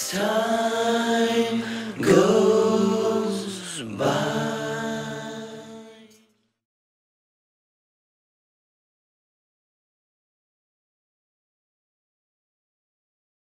It's time.